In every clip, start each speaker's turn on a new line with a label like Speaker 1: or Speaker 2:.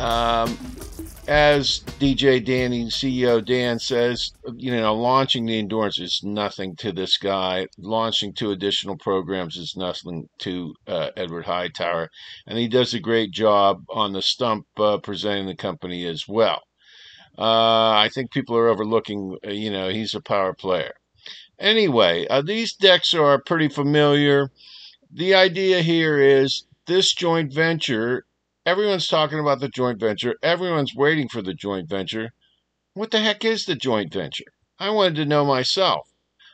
Speaker 1: um, as DJ Danny, CEO Dan says, you know, launching the endurance is nothing to this guy. Launching two additional programs is nothing to uh, Edward Hightower, and he does a great job on the stump uh, presenting the company as well. Uh, I think people are overlooking, uh, you know, he's a power player. Anyway, uh, these decks are pretty familiar. The idea here is this joint venture Everyone's talking about the joint venture. Everyone's waiting for the joint venture. What the heck is the joint venture? I wanted to know myself.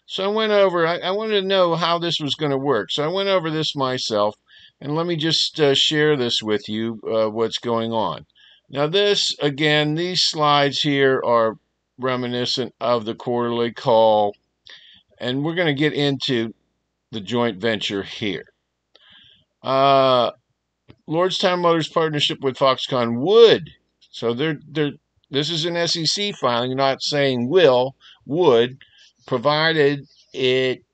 Speaker 1: So I went over, I, I wanted to know how this was going to work. So I went over this myself, and let me just uh, share this with you uh, what's going on. Now, this, again, these slides here are reminiscent of the quarterly call, and we're going to get into the joint venture here. Uh, Lordstown Motors partnership with Foxconn would. So they're they're this is an SEC filing, not saying will, would, provided it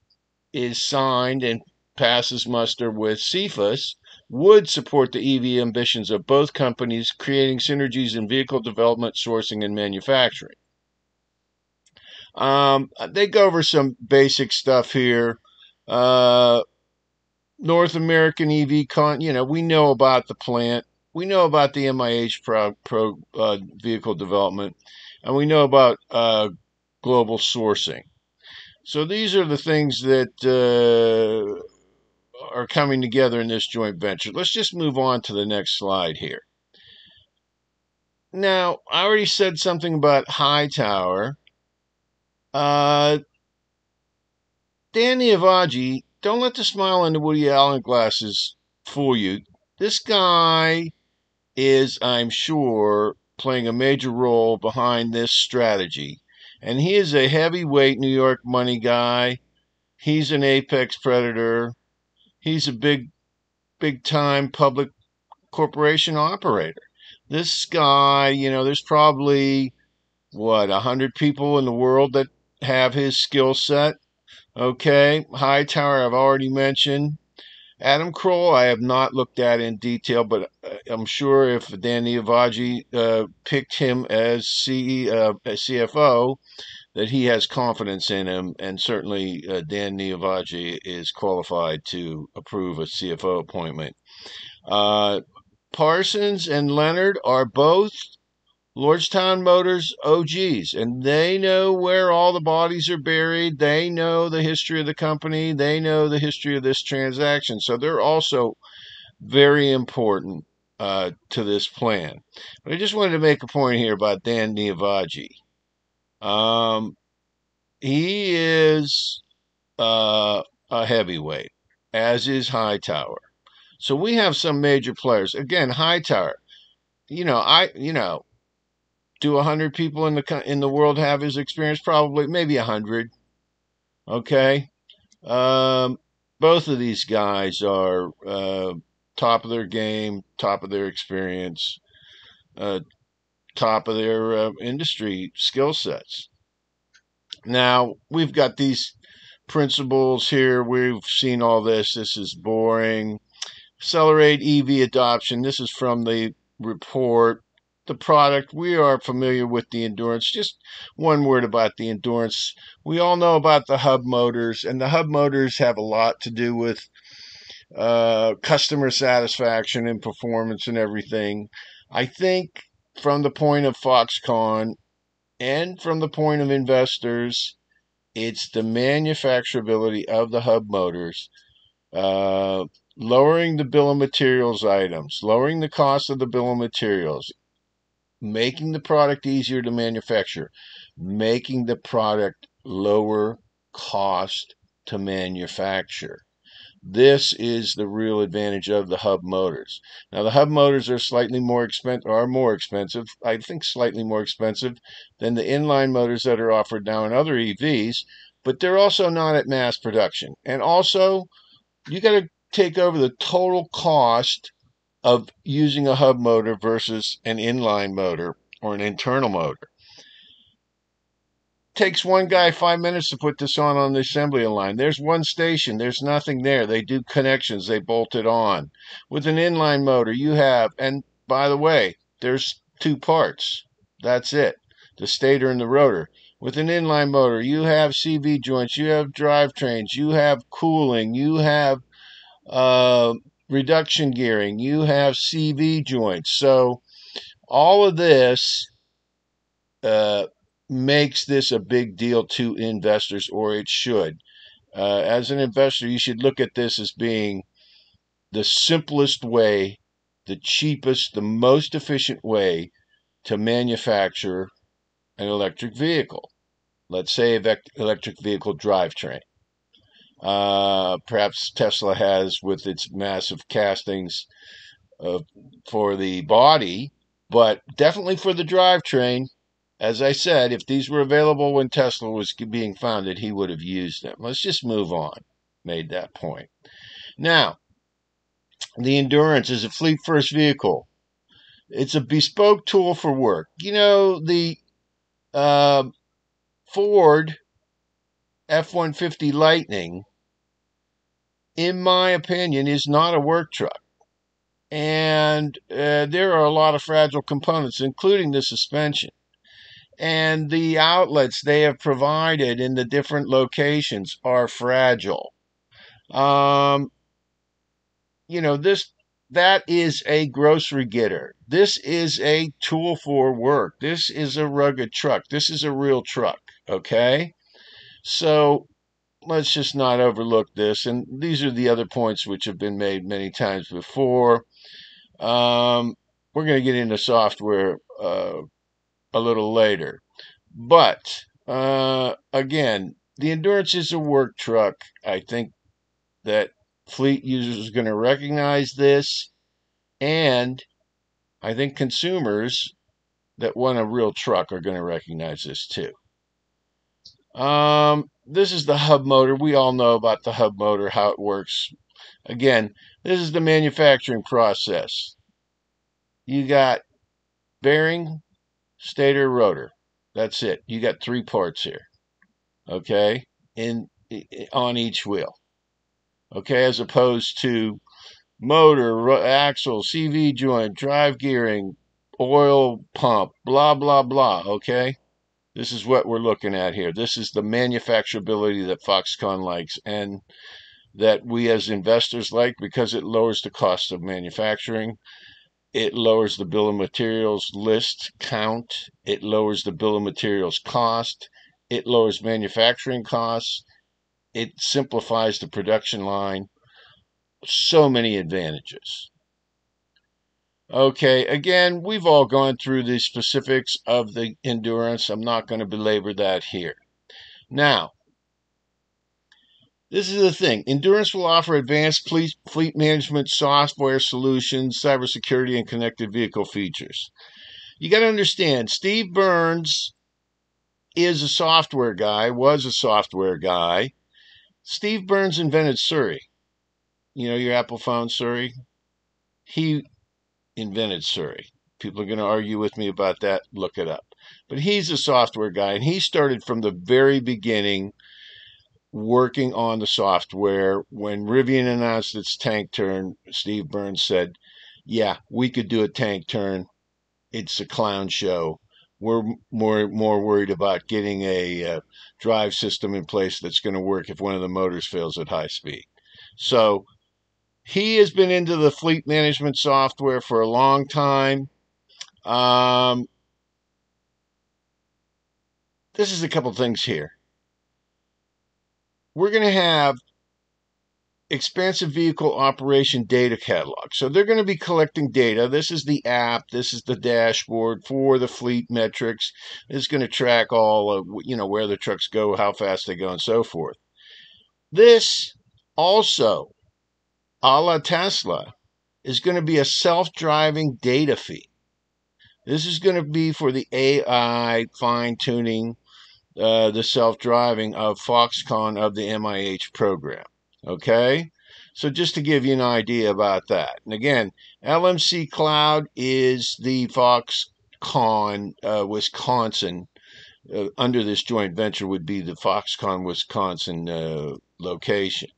Speaker 1: is signed and passes muster with CFIUS, would support the EV ambitions of both companies, creating synergies in vehicle development, sourcing, and manufacturing. Um, they go over some basic stuff here. Uh, North American EV con, you know, we know about the plant, we know about the MIH pro, pro uh, vehicle development, and we know about uh, global sourcing. So these are the things that uh, are coming together in this joint venture. Let's just move on to the next slide here. Now, I already said something about Hightower. Uh, Dan Ninivaggi don't let the smile on the Woody Allen glasses fool you. This guy is, I'm sure, playing a major role behind this strategy. And he is a heavyweight New York money guy. He's an apex predator. He's a big, big time public corporation operator. This guy, you know, there's probably, what, a hundred people in the world that have his skill set. Okay, Hightower, I've already mentioned. Adam Kroll, I have not looked at in detail, but uh, I'm sure if Dan Ninivaggi uh, picked him as CE, uh, CFO, that he has confidence in him, and certainly uh, Dan Ninivaggi is qualified to approve a CFO appointment. Uh, Parsons and Leonard are both Lordstown Motors OGs, and they know where all the bodies are buried. They know the history of the company. They know the history of this transaction. So they're also very important uh, to this plan. But I just wanted to make a point here about Dan Ninivaggi. Um, he is uh, a heavyweight, as is Hightower. So we have some major players. Again, Hightower. You know, I you know do a 100 people in the in the world have his experience? Probably maybe a 100 okay? Um, both of these guys are uh, top of their game top of their experience uh, top of their uh, industry skill sets. Now we've got these principles here. We've seen all this. This is boring. Accelerate ev adoption. This is from the report the product. We are familiar with the Endurance. Just one word about the Endurance. We all know about the hub motors, and the hub motors have a lot to do with uh, customer satisfaction and performance and everything. I think from the point of Foxconn and from the point of investors, it's the manufacturability of the hub motors. Uh, lowering the bill of materials items, lowering the cost of the bill of materials, making the product easier to manufacture, making the product lower cost to manufacture. This is the real advantage of the hub motors. Now the hub motors are slightly more expensive are more expensive, I think slightly more expensive than the inline motors that are offered now in other EVs, but they're also not at mass production. And also you got to take over the total cost of using a hub motor versus an inline motor or an internal motor. Takes one guy five minutes to put this on on the assembly line. There's one station. There's nothing there. They do connections. They bolt it on. With an inline motor, you have, and by the way, there's two parts. That's it the stator and the rotor. With an inline motor, you have CV joints, you have drivetrains, you have cooling, you have uh, reduction gearing, you have CV joints. So, all of this uh, makes this a big deal to investors, or it should. Uh, as an investor, you should look at this as being the simplest way, the cheapest, the most efficient way to manufacture an electric vehicle. Let's say electric vehicle drivetrain. Uh, perhaps Tesla has with its massive castings uh, for the body, but definitely for the drivetrain. As I said, if these were available when Tesla was being founded, he would have used them. Let's just move on. Made that point. Now, the Endurance is a fleet first vehicle. It's a bespoke tool for work. You know, the uh, Ford F 150 Lightning, in my opinion, is not a work truck. And uh, there are a lot of fragile components, including the suspension. And the outlets they have provided in the different locations are fragile. Um, you know, this that is a grocery getter. This is a tool for work. This is a rugged truck. This is a real truck. Okay. So let's just not overlook this. And these are the other points which have been made many times before. Um, we're going to get into software uh, a little later. But uh, again, the Endurance is a work truck. I think that fleet users are going to recognize this. And I think consumers that want a real truck are going to recognize this too. Um, this is the hub motor. We all know about the hub motor, how it works. Again, this is the manufacturing process. You got bearing, stator, rotor. That's it. You got three parts here. Okay? In on each wheel okay, as opposed to motor, axle, CV joint, drive gearing, oil pump, blah, blah, blah, okay? This is what we're looking at here. This is the manufacturability that Foxconn likes and that we as investors like because it lowers the cost of manufacturing. It lowers the bill of materials list count. It lowers the bill of materials cost. It lowers manufacturing costs it simplifies the production line. So many advantages. Okay, again, we've all gone through the specifics of the endurance. I'm not going to belabor that here. Now, this is the thing Endurance will offer advanced fleet, management software solutions, cybersecurity, and connected vehicle features. You got to understand, Steve Burns is a software guy, was a software guy. Steve Burns invented Siri. You know your Apple phone, Siri? He invented Siri. People are going to argue with me about that. Look it up. But he's a software guy, and he started from the very beginning working on the software. When Rivian announced its tank turn, Steve Burns said, Yeah, we could do a tank turn. It's a clown show we're more more worried about getting a uh, drive system in place that's going to work if one of the motors fails at high speed. So he has been into the fleet management software for a long time. Um, this is a couple things here. We're going to have expansive vehicle operation data catalog. So they're going to be collecting data. This is the app. This is the dashboard for the fleet metrics. It's going to track all of you know where the trucks go, how fast they go, and so forth. This also, a la Tesla, is going to be a self-driving data feed. This is going to be for the AI fine tuning, uh, the self-driving of Foxconn of the MIH program. Okay? So just to give you an idea about that. And again, LMC Cloud is the Foxconn uh, Wisconsin. Uh, under this joint venture would be the Foxconn Wisconsin uh, location.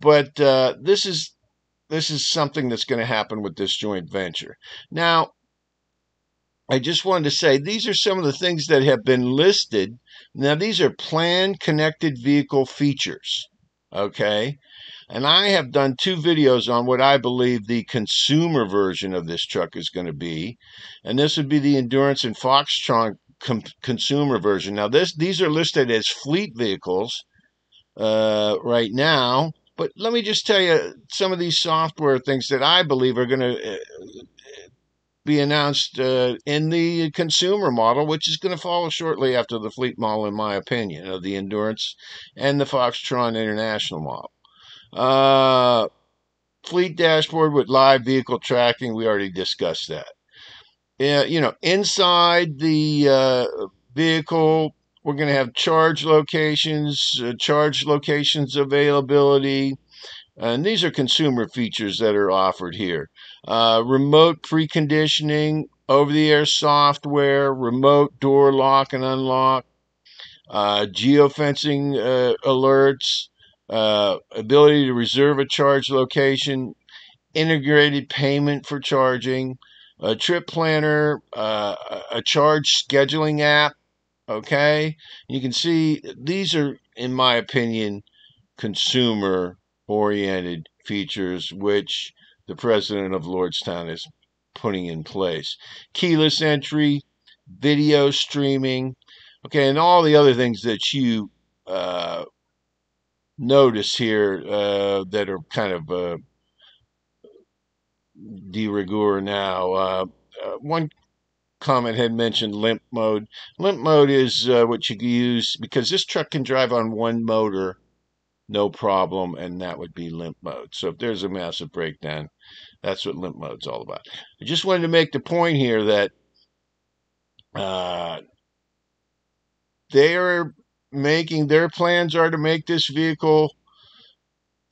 Speaker 1: But uh, this is this is something that's going to happen with this joint venture. Now, I just wanted to say these are some of the things that have been listed. Now, these are planned connected vehicle features. Okay. And I have done two videos on what I believe the consumer version of this truck is going to be. And this would be the Endurance and Foxtron com- consumer version. Now, this these are listed as fleet vehicles uh, right now. But let me just tell you some of these software things that I believe are going to uh, be announced uh, in the consumer model, which is going to follow shortly after the fleet model, in my opinion, of the Endurance and the Foxtron International model. Uh, fleet dashboard with live vehicle tracking. We already discussed that. Yeah, you know, inside the uh, vehicle, we're going to have charge locations, uh, charge locations availability, and these are consumer features that are offered here. Uh, remote preconditioning, over the air software, remote door lock and unlock, uh, geofencing uh, alerts, uh, ability to reserve a charge location, integrated payment for charging, a trip planner, uh, a charge scheduling app. Okay, you can see these are, in my opinion, consumer oriented features which the president of Lordstown is putting in place. Keyless entry, video streaming, okay, and all the other things that you uh, notice here uh, that are kind of uh, de rigueur now. Uh, uh, one comment had mentioned limp mode. Limp mode is uh, what you use because this truck can drive on one motor, no problem, and that would be limp mode. So if there's a massive breakdown, that's what limp mode's all about. I just wanted to make the point here that uh, they are making their plans are to make this vehicle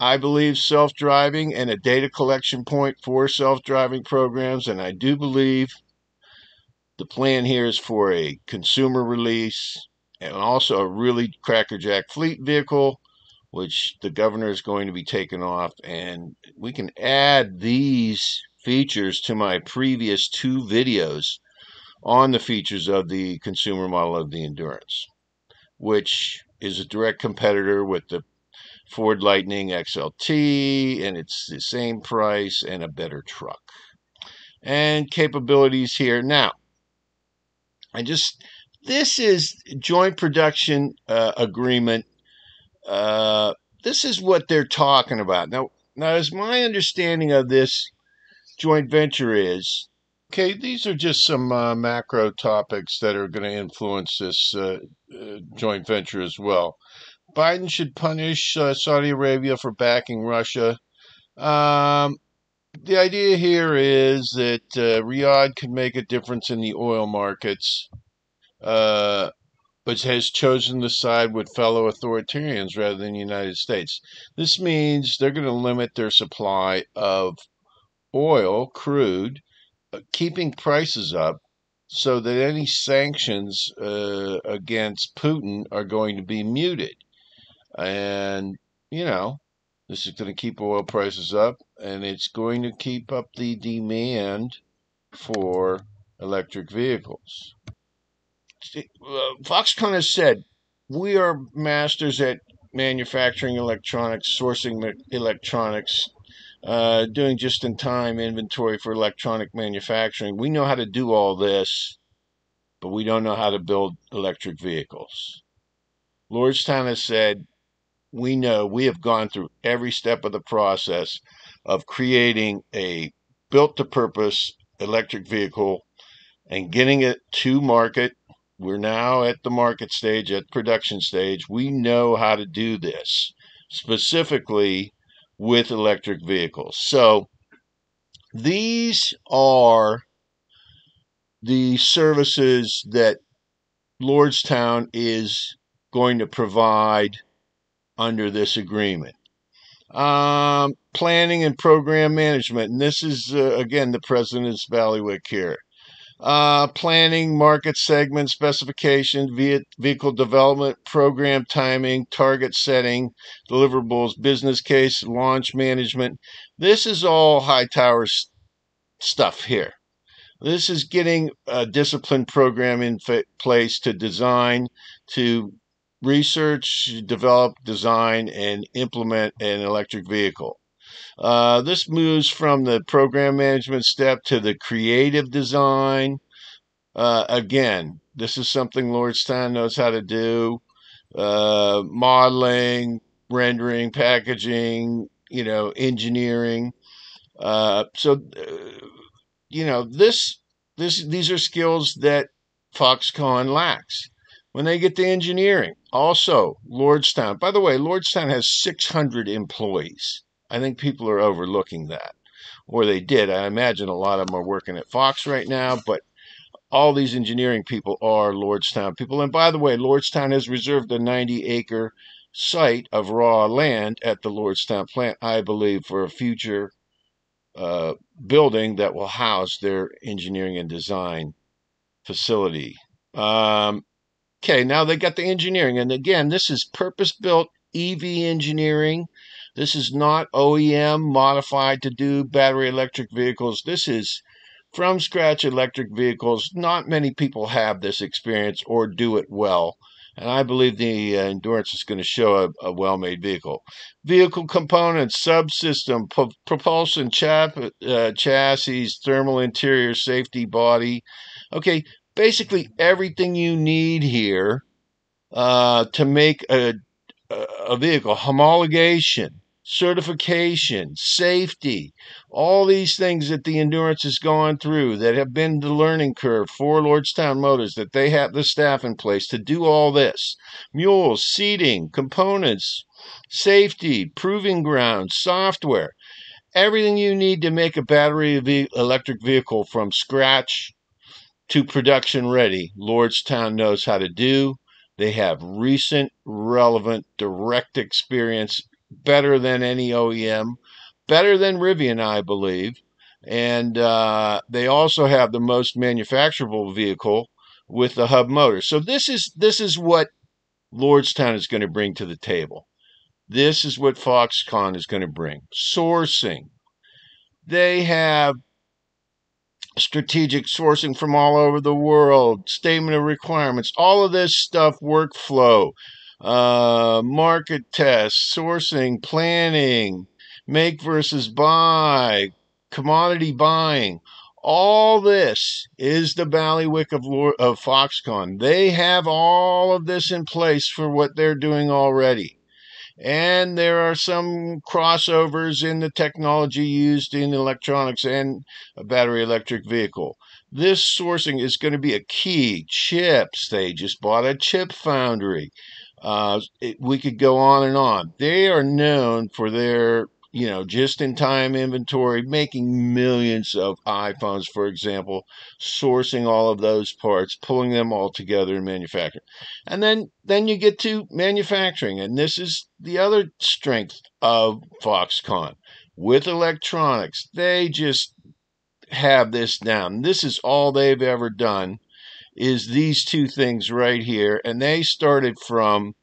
Speaker 1: I believe self driving and a data collection point for self driving programs. And I do believe the plan here is for a consumer release and also a really crackerjack fleet vehicle, which the governor is going to be taking off. And we can add these features to my previous two videos on the features of the consumer model of the Endurance which is a direct competitor with the Ford Lightning XLT, and it's the same price and a better truck. And capabilities here. Now, I just, this is joint production uh, agreement. Uh, this is what they're talking about. Now, now, as my understanding of this joint venture is, Okay, these are just some uh, macro topics that are going to influence this uh, uh, joint venture as well. Biden should punish uh, Saudi Arabia for backing Russia. Um, the idea here is that uh, Riyadh could make a difference in the oil markets, uh, but has chosen to side with fellow authoritarians rather than the United States. This means they're going to limit their supply of oil, crude, uh, keeping prices up so that any sanctions uh, against Putin are going to be muted. And, you know, this is going to keep oil prices up and it's going to keep up the demand for electric vehicles. Uh, Foxconn has said, we are masters at manufacturing electronics, sourcing electronics, uh, doing just in time inventory for electronic manufacturing. We know how to do all this, but we don't know how to build electric vehicles. Lordstown has said, we know we have gone through every step of the process of creating a built to purpose electric vehicle and getting it to market. We're now at the market stage, at production stage. We know how to do this. Specifically, with electric vehicles. So these are the services that Lordstown is going to provide under this agreement. Um, planning and program management, and this is uh, again the president's bailiwick here uh, planning, market segment specification, vehicle development, program timing, target setting, deliverables, business case, launch management. This is all high Hightower's stuff here. This is getting a disciplined program in place to design, to research, develop, design, and implement an electric vehicle. Uh, this moves from the program management step to the creative design. Uh, again, this is something Lordstown knows how to do. Uh, modeling, rendering, packaging, you know, engineering. Uh, so, uh, you know, this this these are skills that Foxconn lacks. When they get to engineering, also Lordstown. By the way, Lordstown has 600 employees. I think people are overlooking that, or they did. I imagine a lot of them are working at Fox right now, but all these engineering people are Lordstown people. And by the way, Lordstown has reserved a 90 acre site of raw land at the Lordstown plant, I believe, for a future uh, building that will house their engineering and design facility. Um, okay, now they got the engineering. And again, this is purpose built EV engineering. This is not OEM modified to do battery electric vehicles. This is from scratch electric vehicles. Not many people have this experience or do it well. And I believe the uh, Endurance is going to show a, a well made vehicle. Vehicle components, subsystem, propulsion, chap- uh, chassis, thermal interior, safety body. Okay, basically everything you need here uh, to make a, a vehicle. Homologation, certification, safety, all these things that the endurance has gone through that have been the learning curve for Lordstown Motors, that they have the staff in place to do all this mules, seating, components, safety, proving grounds, software, everything you need to make a battery electric vehicle from scratch to production ready. Lordstown knows how to do. They have recent, relevant, direct experience better than any OEM, better than Rivian, I believe. And uh, they also have the most manufacturable vehicle with the hub motor. So this is this is what Lordstown is going to bring to the table. This is what Foxconn is going to bring. Sourcing. They have strategic sourcing from all over the world, statement of requirements, all of this stuff, workflow uh, market tests, sourcing, planning, make versus buy, commodity buying. All this is the ballywick of, of Foxconn. They have all of this in place for what they're doing already. And there are some crossovers in the technology used in electronics and a battery electric vehicle. This sourcing is going to be a key. Chips, they just bought a chip foundry. Uh, it, we could go on and on. They are known for their, you know, just in time inventory, making millions of iPhones, for example, sourcing all of those parts, pulling them all together and manufacturing. And then, then you get to manufacturing. And this is the other strength of Foxconn with electronics. They just have this down. This is all they've ever done is these two things right here. And they started from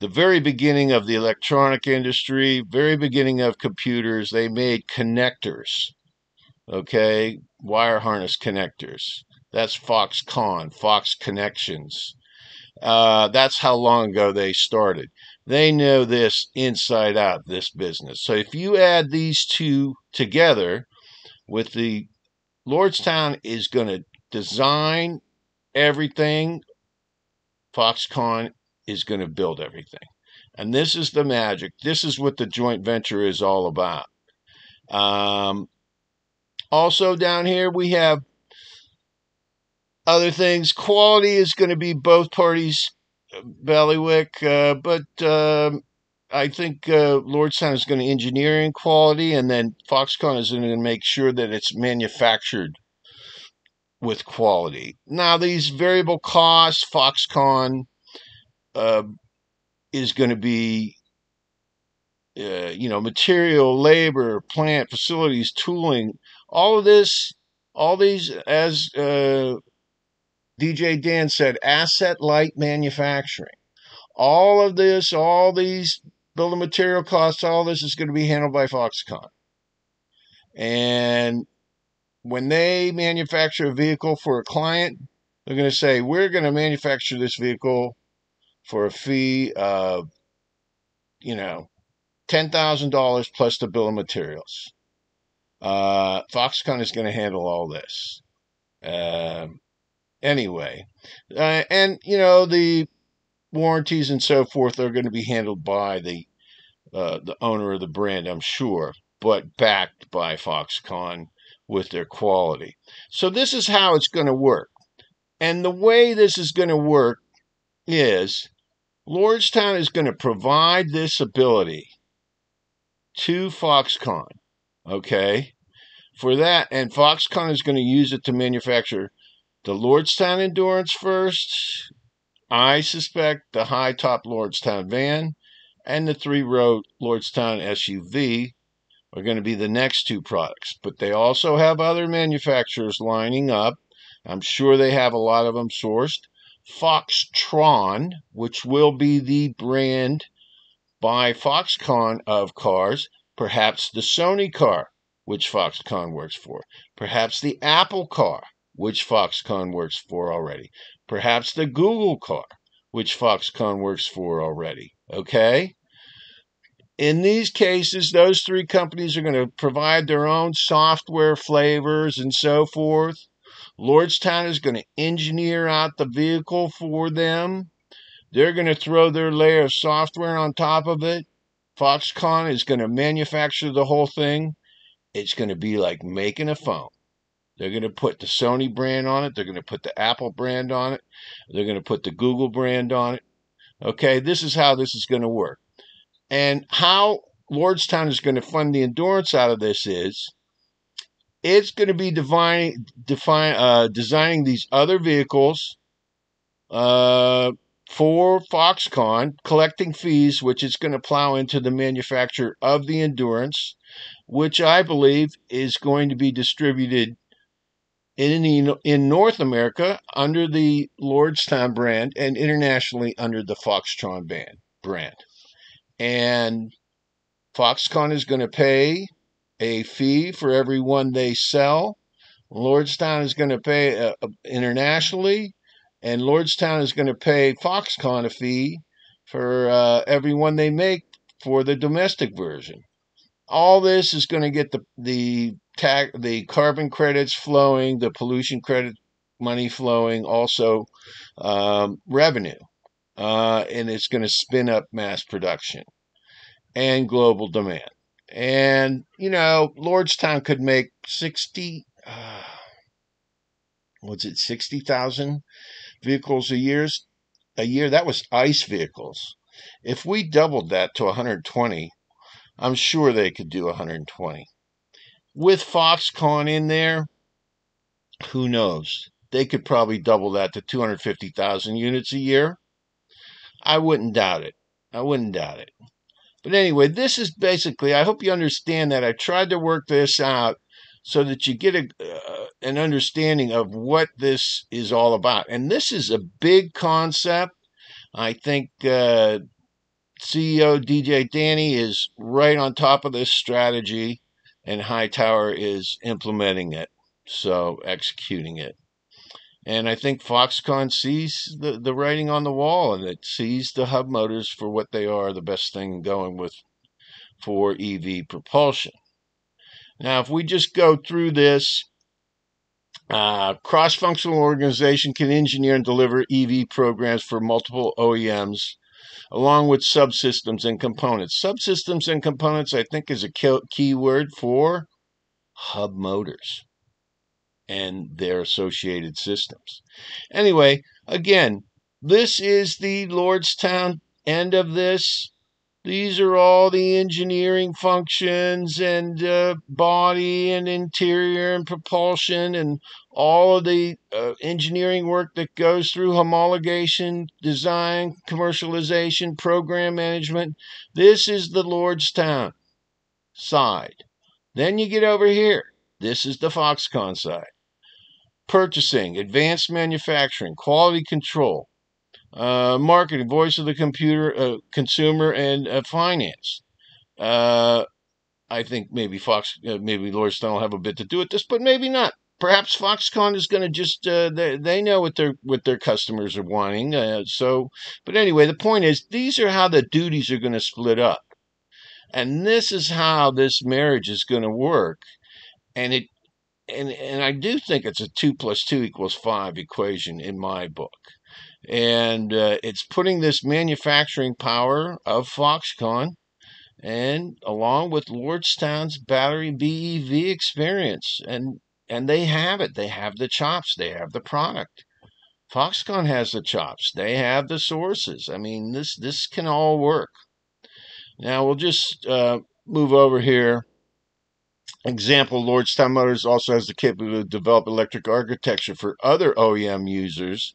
Speaker 1: the very beginning of the electronic industry, very beginning of computers. They made connectors, okay, wire harness connectors. That's Foxconn, Fox Connections. Uh, that's how long ago they started. They know this inside out, this business. So if you add these two together with the Lordstown is going to design everything, Foxconn is going to build everything. And this is the magic. This is what the joint venture is all about. Um, also, down here, we have other things. Quality is going to be both parties' ballywick, uh, but um, I think uh, Lordstown is going to engineer in quality, and then Foxconn is going to make sure that it's manufactured with quality. Now, these variable costs, Foxconn uh, is going to be, uh, you know, material, labor, plant, facilities, tooling, all of this, all these, as uh, DJ Dan said, asset light manufacturing. All of this, all these building material costs, all this is going to be handled by Foxconn. And when they manufacture a vehicle for a client, they're going to say, We're going to manufacture this vehicle for a fee of, you know, $10,000 plus the bill of materials. Uh, Foxconn is going to handle all this. Uh, anyway, uh, and, you know, the warranties and so forth are going to be handled by the uh, the owner of the brand, I'm sure, but backed by Foxconn with their quality. So this is how it's going to work. And the way this is going to work is Lordstown is going to provide this ability to Foxconn. Okay? For that, and Foxconn is going to use it to manufacture the Lordstown Endurance first. I suspect the high top Lordstown van and the three row Lordstown SUV are going to be the next two products. But they also have other manufacturers lining up. I'm sure they have a lot of them sourced. Foxtron, which will be the brand by Foxconn of cars, perhaps the Sony car, which Foxconn works for, perhaps the Apple car, which Foxconn works for already, perhaps the Google car, which Foxconn works for already. Okay? in these cases, those three companies are going to provide their own software flavors and so forth. Lordstown is going to engineer out the vehicle for them. They're going to throw their layer of software on top of it. Foxconn is going to manufacture the whole thing. It's going to be like making a phone. They're going to put the Sony brand on it. They're going to put the Apple brand on it. They're going to put the Google brand on it. Okay, this is how this is going to work. And how Lordstown is going to fund the endurance out of this is it's going to be divine, define, uh, designing these other vehicles uh, for Foxconn, collecting fees, which it's going to plow into the manufacture of the endurance, which I believe is going to be distributed in in North America under the Lordstown brand and internationally under the Foxtron brand. And Foxconn is going to pay a fee for every one they sell. Lordstown is going to pay uh, uh, internationally, and Lordstown is going to pay Foxconn a fee for uh, every one they make for the domestic version. All this is going to get the the the carbon credits flowing, the pollution credit money flowing, also um, revenue uh, and it's going to spin up mass production and global demand. And, you know, Lordstown could make 60, uh, what's it, 60,000 vehicles a year? A year, that was ICE vehicles. If we doubled that to 120, I'm sure they could do 120. With Foxconn in there, who knows? They could probably double that to 250,000 units a year. I wouldn't doubt it. I wouldn't doubt it. But anyway, this is basically, I hope you understand that I tried to work this out so that you get a, uh, an understanding of what this is all about. And this is a big concept. I think uh, CEO DJ Danny is right on top of this strategy, and Hightower is implementing it, so executing it. And I think Foxconn sees the, the writing on the wall and it sees the hub motors for what they are the best thing going with for EV propulsion. Now, if we just go through this, uh, cross functional organization can engineer and deliver EV programs for multiple OEMs along with subsystems and components. Subsystems and components, I think, is a key word for hub motors and their associated systems. Anyway, again, this is the Lordstown end of this. These are all the engineering functions and uh, body and interior and propulsion and all of the uh, engineering work that goes through homologation, design, commercialization, program management. This is the Lordstown side. Then you get over here. This is the Foxconn side purchasing, advanced manufacturing, quality control, uh, marketing, voice of the computer, uh, consumer, and uh, finance. Uh, I think maybe Fox, uh, maybe Lordstown will have a bit to do with this, but maybe not. Perhaps Foxconn is going to just uh, they, they know what their what their customers are wanting. So, but anyway, the point is these are how the duties are going to split up, and this is how this marriage is going to work. And it and and I do think it's a two plus two equals five equation in my book. And uh, it's putting this manufacturing power of Foxconn and along with Lordstown's battery BEV experience and and they have it. They have the chops. They have the product. Foxconn has the chops. They have the sources. I mean this this can all work. Now we'll just uh, move over here example Lordstown Motors also has the capability to develop electric architecture for other OEM users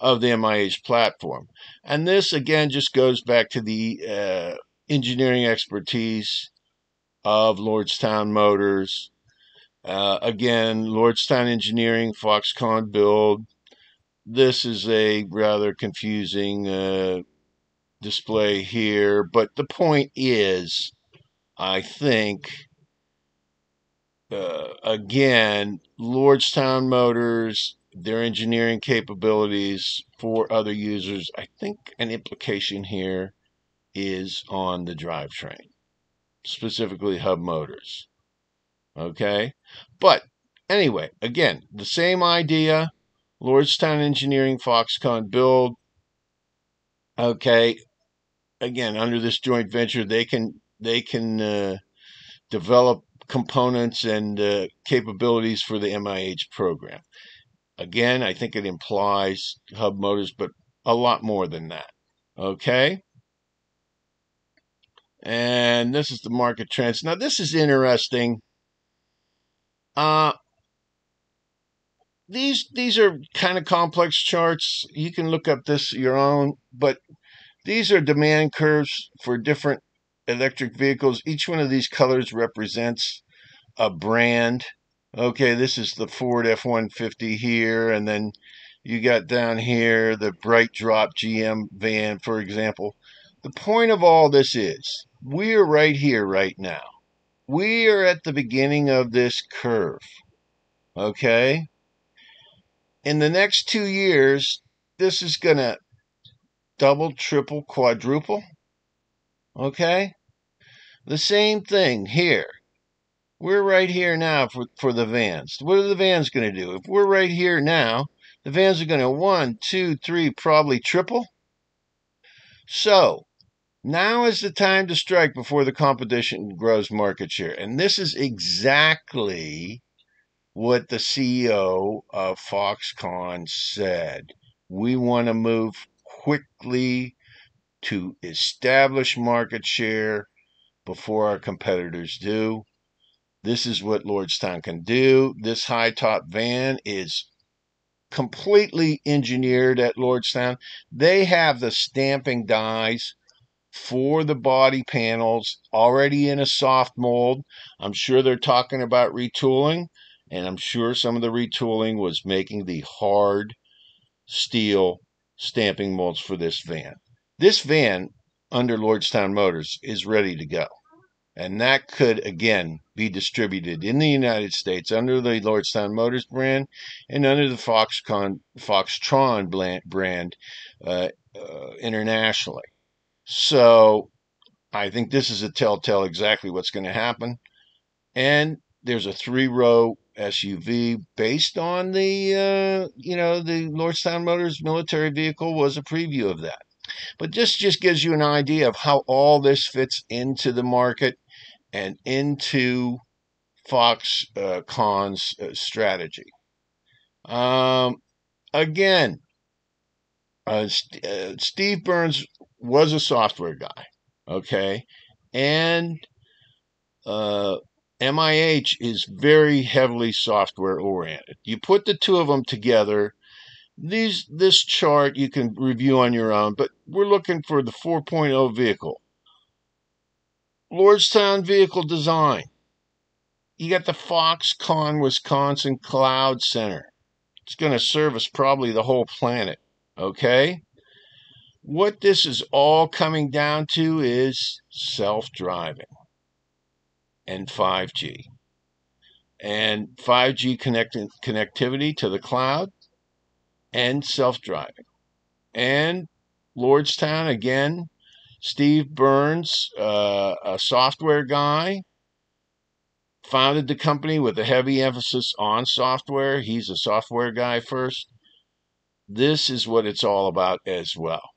Speaker 1: of the MIH platform. And this, again, just goes back to the uh, engineering expertise of Lordstown Motors. Uh, again, Lordstown Engineering, Foxconn Build. This is a rather confusing uh, display here, but the point is, I think, uh, again, Lordstown Motors their engineering capabilities for other users. I think an implication here is on the drivetrain, specifically hub motors. Okay? But anyway, again, the same idea. Lordstown Engineering, Foxconn Build. Okay. Again, under this joint venture, they can they can uh, develop components and uh, capabilities for the MIH program. Again, I think it implies hub motors, but a lot more than that. Okay? And this is the market trends. Now, this is interesting. Uh, these these are kind of complex charts. You can look up this your own, but these are demand curves for different electric vehicles. Each one of these colors represents a brand okay, this is the Ford F 150 here, and then you got down here the BrightDrop GM van, for example. The point of all this is we're right here, right now. We are at the beginning of this curve, okay? In the next two years, this is going to double, triple, quadruple, okay? The same thing here we're right here now for, for the vans. What are the vans going to do? If we're right here now, the vans are going to one, two, three, probably triple. So now is the time to strike before the competition grows market share. And this is exactly what the CEO of Foxconn said. We want to move quickly to establish market share before our competitors do. This is what Lordstown can do. This high top van is completely engineered at Lordstown. They have the stamping dies for the body panels already in a soft mold. I'm sure they're talking about retooling, and I'm sure some of the retooling was making the hard steel stamping molds for this van. This van under Lordstown Motors is ready to go. And that could, again, be distributed in the United States under the Lordstown Motors brand and under the Foxconn, Foxtron brand uh, uh, internationally. So I think this is a telltale exactly what's going to happen. And there's a three row SUV based on the, uh, you know, the Lordstown Motors military vehicle was a preview of that. But this just gives you an idea of how all this fits into the market and into Foxconn's uh, uh, strategy. Um, again, uh, St- uh, Steve Burns was a software guy, okay, and uh, MIH is very heavily software oriented. You put the two of them together. These this chart you can review on your own, but we're looking for the 4.0 vehicle. Lordstown Vehicle Design. You got the Foxconn, Wisconsin Cloud Center. It's going to service probably the whole planet. Okay? What this is all coming down to is self driving. and 5G. And 5G connect- connectivity to the cloud and self driving. And Lordstown, again, Steve Burns, uh, a software guy, founded the company with a heavy emphasis on software. He's a software guy first. This is what it's all about as well.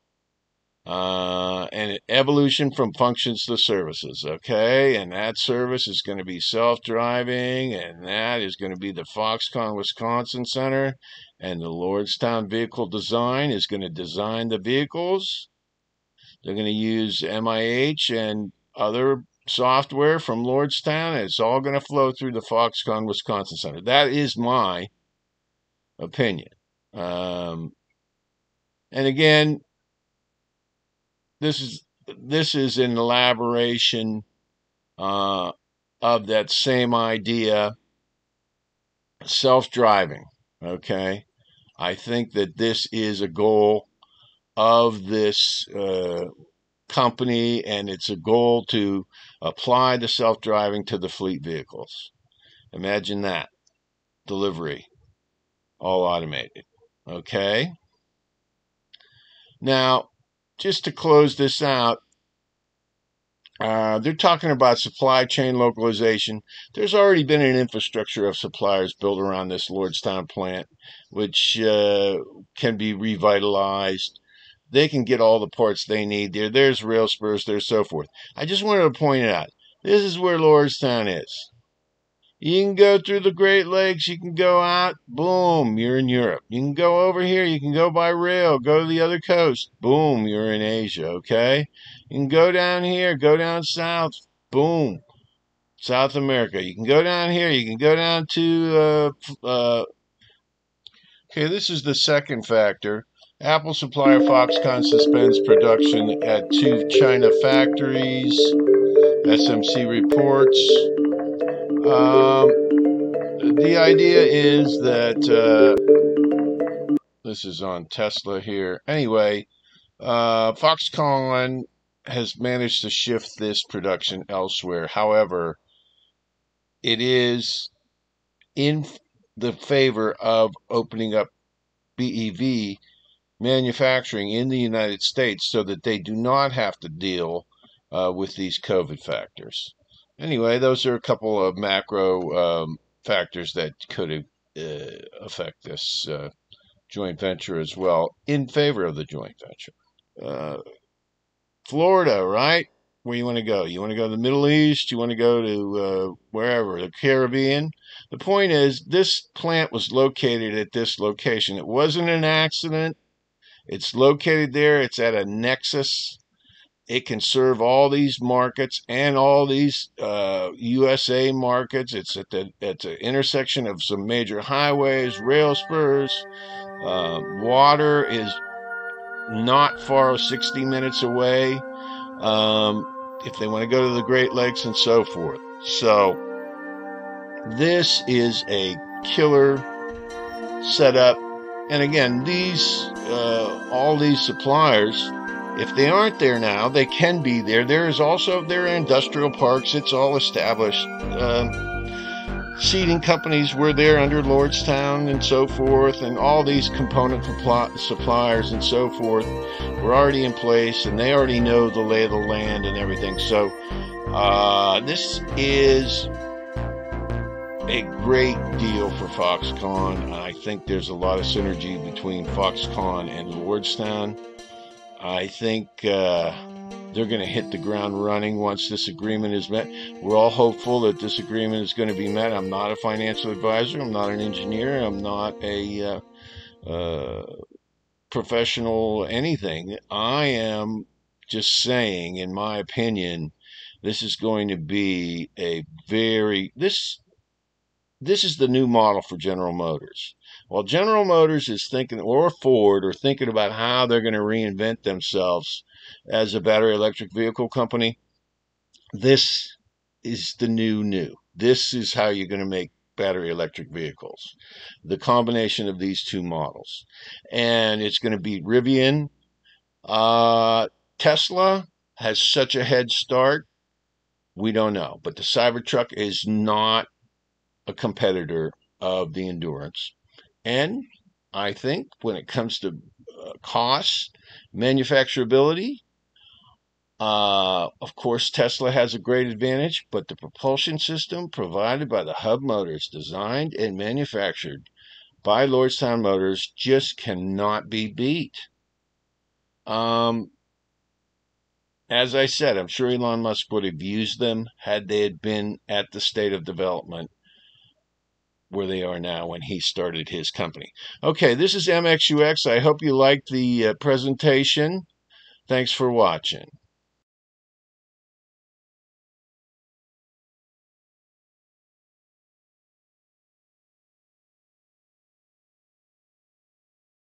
Speaker 1: Uh, and evolution from functions to services. Okay. And that service is going to be self driving, and that is going to be the Foxconn Wisconsin Center. And the Lordstown Vehicle Design is going to design the vehicles. They're going to use MIH and other software from Lordstown, and it's all going to flow through the Foxconn Wisconsin Center. That is my opinion. Um, and again, this is this is an elaboration uh, of that same idea, self-driving. Okay, I think that this is a goal of this uh, company, and it's a goal to apply the self-driving to the fleet vehicles. Imagine that delivery, all automated. Okay. Now, just to close this out, uh, they're talking about supply chain localization. There's already been an infrastructure of suppliers built around this Lordstown plant, which uh, can be revitalized. They can get all the parts they need there. There's rail spurs, there's so forth. I just wanted to point out this is where Lordstown is. You can go through the Great Lakes. You can go out. Boom, you're in Europe. You can go over here. You can go by rail. Go to the other coast. Boom, you're in Asia. Okay. You can go down here. Go down south. Boom, South America. You can go down here. You can go down to. Uh, uh, okay, this is the second factor. Apple supplier Foxconn suspends production at two China factories. SMC reports. Um, the idea is that uh, this is on Tesla here. Anyway, uh, Foxconn has managed to shift this production elsewhere. However, it is in the favor of opening up BEV manufacturing in the United States so that they do not have to deal uh, with these COVID factors anyway, those are a couple of macro um, factors that could uh, affect this uh, joint venture as well in favor of the joint venture. Uh, Florida, right? Where you want to go? You want to go to the Middle East? You want to go to uh, wherever, the Caribbean? The point is, this plant was located at this location. It wasn't an accident. It's located there. It's at a nexus it can serve all these markets and all these uh, USA markets. It's at the at the intersection of some major highways, rail spurs. Uh, water is not far, 60 minutes away. Um, if they want to go to the Great Lakes and so forth. So this is a killer setup. And again, these uh, all these suppliers if they aren't there now, they can be there. There is also there are industrial parks. It's all established. Uh, seeding companies were there under Lordstown and so forth, and all these component suppliers and so forth were already in place, and they already know the lay of the land and everything. So uh, this is a great deal for Foxconn. I think there's a lot of synergy between Foxconn and Lordstown. I think uh, they're going to hit the ground running once this agreement is met. We're all hopeful that this agreement is going to be met. I'm not a financial advisor. I'm not an engineer. I'm not a uh, uh, professional anything. I am just saying, in my opinion, this is going to be a very this this is the new model for General Motors. While General Motors is thinking, or Ford, are thinking about how they're going to reinvent themselves as a battery electric vehicle company, this is the new new. This is how you're going to make battery electric vehicles. The combination of these two models. And it's going to be Rivian. Uh, Tesla has such a head start We don't know. But the Cybertruck is not a competitor of the Endurance. And I think when it comes to uh, costs, manufacturability, uh, of course, Tesla has a great advantage, but the propulsion system provided by the Hub Motors, designed and manufactured by Lordstown Motors, just cannot be beat. Um, as I said, I'm sure Elon Musk would have used them had they had been at the state of development where they are now when he started his company. Okay, this is MXUX. I hope you liked the uh, presentation. Thanks for watching.